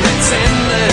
It's in the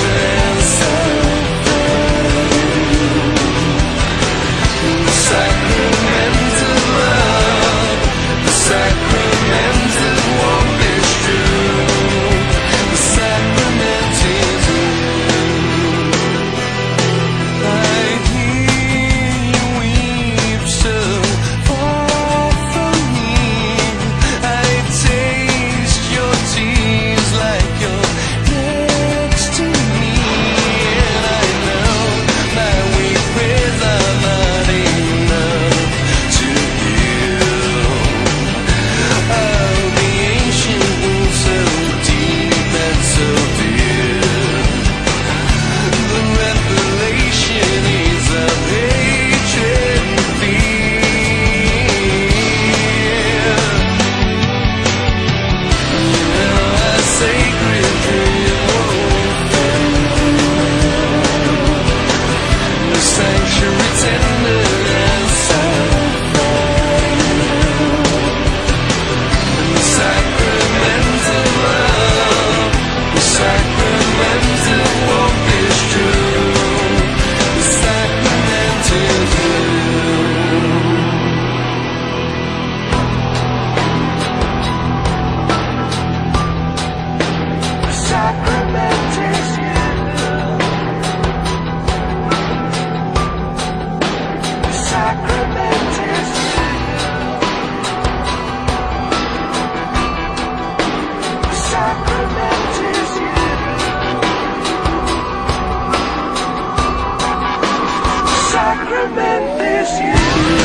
this year.